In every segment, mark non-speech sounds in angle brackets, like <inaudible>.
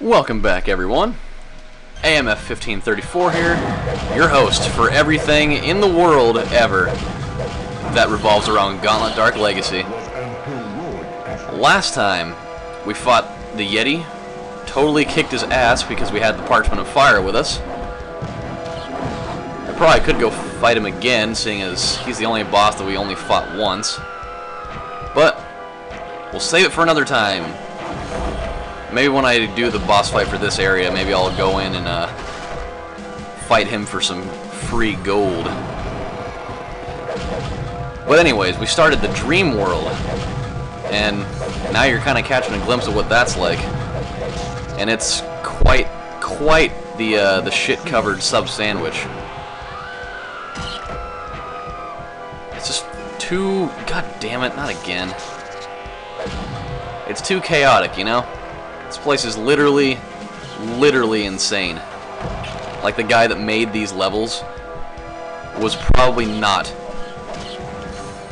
Welcome back, everyone. AMF 1534 here, your host for everything in the world ever that revolves around Gauntlet Dark Legacy. Last time, we fought the Yeti, totally kicked his ass because we had the Parchment of Fire with us. I probably could go fight him again, seeing as he's the only boss that we only fought once. But, we'll save it for another time. Maybe when I do the boss fight for this area, maybe I'll go in and uh, fight him for some free gold. But anyways, we started the Dream World, and now you're kind of catching a glimpse of what that's like. And it's quite, quite the uh, the shit-covered sub sandwich. It's just too, god damn it, not again. It's too chaotic, you know? This place is literally, literally insane. Like the guy that made these levels was probably not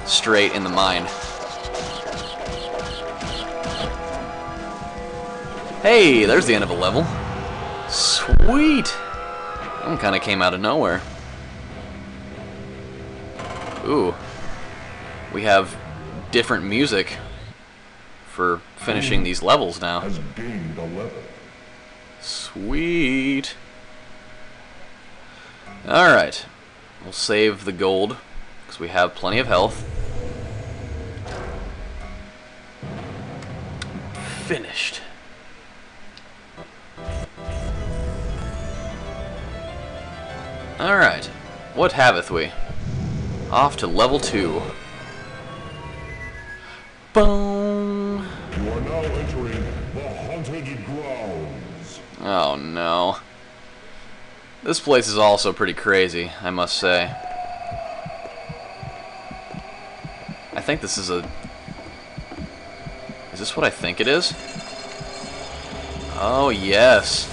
straight in the mind. Hey, there's the end of a level. Sweet! That one kind of came out of nowhere. Ooh. We have different music for finishing these levels now. has gained a level. Sweet. Alright. We'll save the gold, because we have plenty of health. Finished. Alright. What haveth we? Off to level 2. Boom! You are now entering the haunted grounds. Oh no. This place is also pretty crazy, I must say. I think this is a... Is this what I think it is? Oh, yes.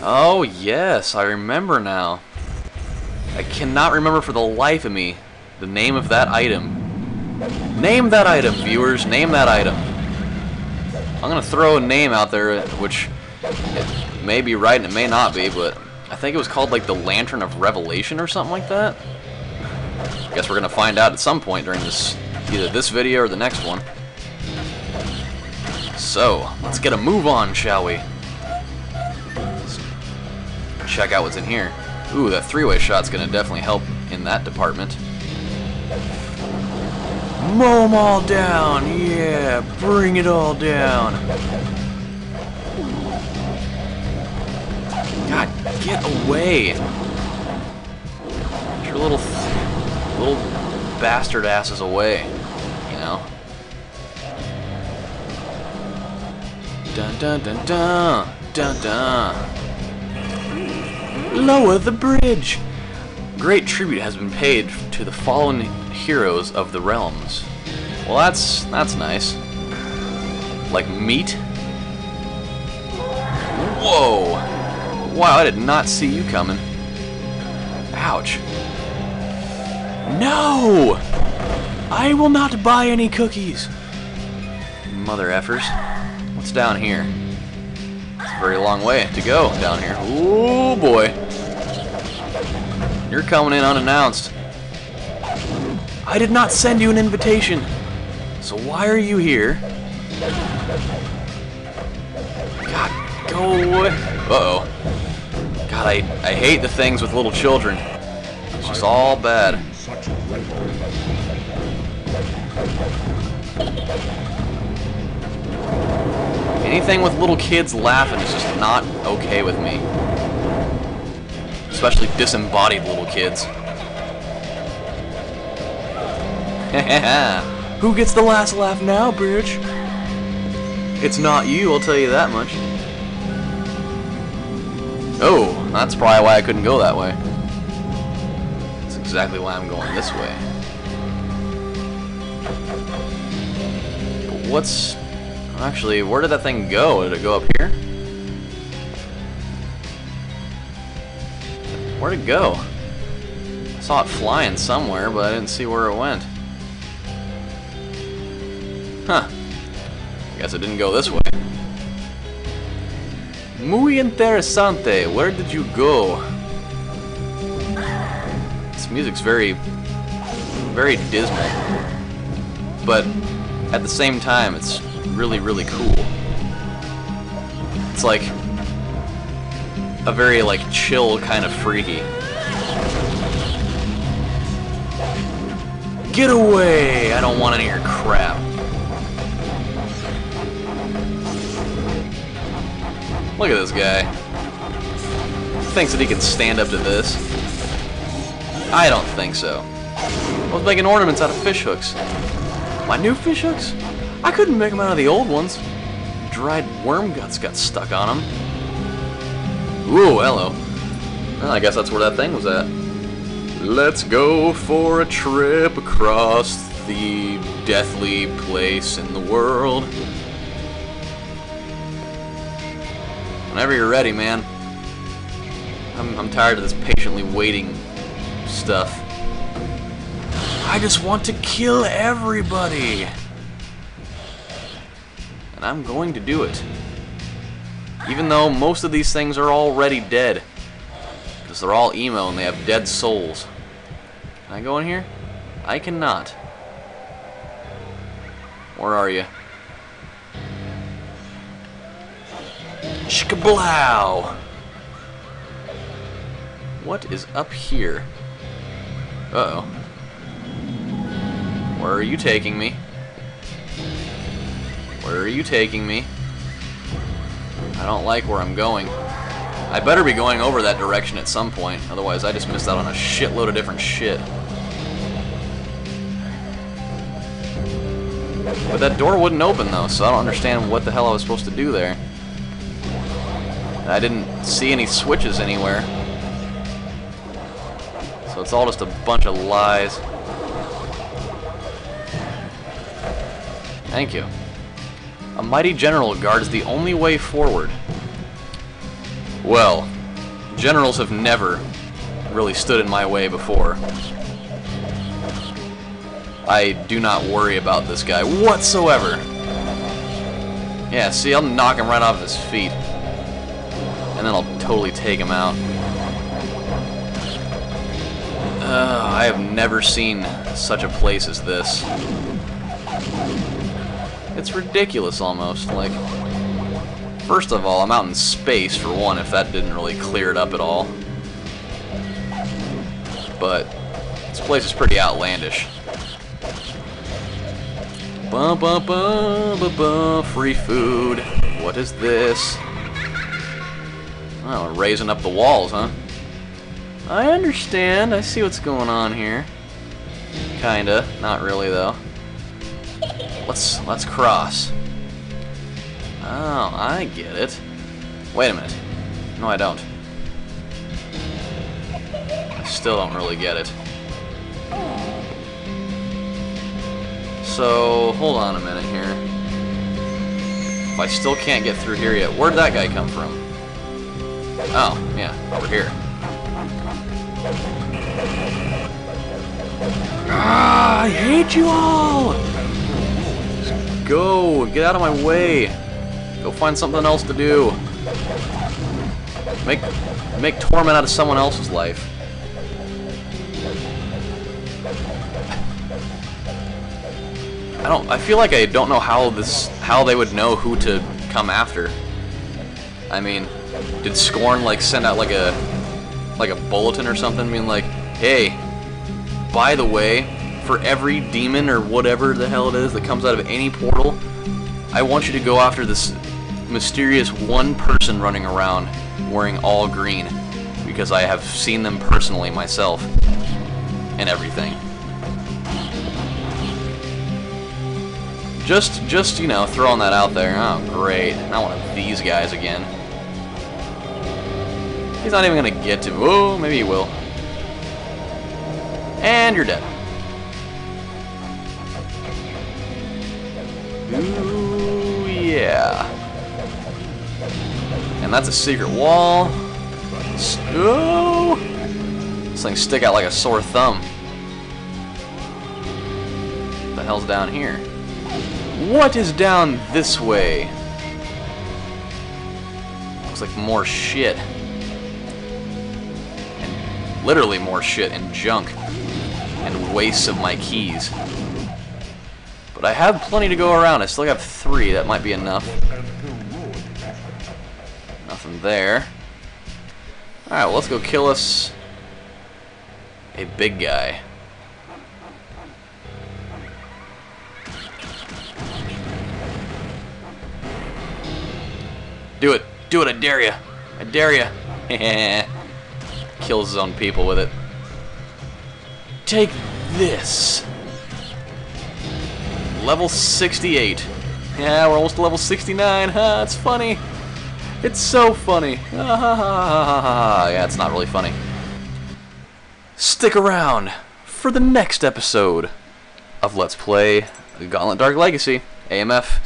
Oh, yes, I remember now. I cannot remember for the life of me the name of that item. Name that item, viewers, name that item. I'm gonna throw a name out there, which it may be right and it may not be, but I think it was called like the Lantern of Revelation or something like that. I Guess we're gonna find out at some point during this, either this video or the next one. So, let's get a move on, shall we? Let's check out what's in here. Ooh, that three-way shot's gonna definitely help in that department. Mow 'em all down, yeah, bring it all down. God, get away. Get your little, little bastard asses away, you know. Dun dun dun dun, dun dun. Lower the bridge. Great tribute has been paid to the fallen heroes of the realms. Well, that's that's nice. Like meat. Whoa! Wow, I did not see you coming. Ouch. No! I will not buy any cookies. Mother effers. What's down here? It's a very long way to go down here. Oh boy. You're coming in unannounced. I did not send you an invitation. So why are you here? God, go away. Uh-oh. God, I, I hate the things with little children. It's just all bad. Anything with little kids laughing is just not okay with me. Especially disembodied little kids. <laughs> Who gets the last laugh now, bitch? It's not you, I'll tell you that much. Oh, that's probably why I couldn't go that way. That's exactly why I'm going this way. But what's... Actually, where did that thing go? Did it go up here? Where'd it go? I saw it flying somewhere, but I didn't see where it went. Huh. Guess it didn't go this way. Muy interesante. Where did you go? This music's very, very dismal. But at the same time, it's really, really cool. It's like a very like chill kind of freaky. Get away! I don't want any of your crap. Look at this guy. Thinks that he can stand up to this. I don't think so. I was making ornaments out of fish hooks. My new fish hooks? I couldn't make them out of the old ones. Dried worm guts got stuck on them. Ooh, hello. Well, I guess that's where that thing was at. Let's go for a trip across the deathly place in the world. Whenever you're ready, man. I'm, I'm tired of this patiently waiting stuff. I just want to kill everybody. And I'm going to do it. Even though most of these things are already dead. Because they're all emo and they have dead souls. Can I go in here? I cannot. Where are you? Shkablow! What is up here? Uh oh Where are you taking me? Where are you taking me? I don't like where I'm going. I better be going over that direction at some point, otherwise I just missed out on a shitload of different shit. But that door wouldn't open though, so I don't understand what the hell I was supposed to do there. I didn't see any switches anywhere. So it's all just a bunch of lies. Thank you. A mighty general guards the only way forward. Well, generals have never really stood in my way before. I do not worry about this guy whatsoever. Yeah, see, I'll knock him right off his feet. And then I'll totally take him out. Uh, I have never seen such a place as this. It's ridiculous almost. Like, first of all, I'm out in space for one, if that didn't really clear it up at all. But this place is pretty outlandish. Bum bum bum bum bum. Free food. What is this? Oh, raising up the walls, huh? I understand. I see what's going on here. Kinda. Not really, though. Let's let's cross. Oh, I get it. Wait a minute. No, I don't. I still don't really get it. So, hold on a minute here. If I still can't get through here yet, where'd that guy come from? Oh, yeah, over here. Ah, I hate you all! Just go, get out of my way. Go find something else to do. Make make torment out of someone else's life. I don't I feel like I don't know how this how they would know who to come after. I mean, did Skorne like send out like a like a bulletin or something being like, "Hey, by the way, for every demon or whatever the hell it is that comes out of any portal, I want you to go after this mysterious one person running around wearing all green because I have seen them personally myself and everything. Just, just you know, throwing that out there. Oh, great. One of these guys again. He's not even gonna get to. Oh, maybe he will. And you're dead. Ooh, yeah. And that's a secret wall. Ooh. This thing stick out like a sore thumb. What the hell's down here? What is down this way? Looks like more shit. Literally more shit and junk. And wastes of my keys. But I have plenty to go around. I still have three. That might be enough. Nothing there. Alright, well, let's go kill us a big guy. Do it. Do it, I dare ya. I dare ya. <laughs> Kills his own people with it. Take this. Level 68. Yeah, we're almost to level 69. Huh, it's funny. It's so funny. yeah, it's not really funny. Stick around for the next episode of Let's Play Gauntlet Dark Legacy. AMF.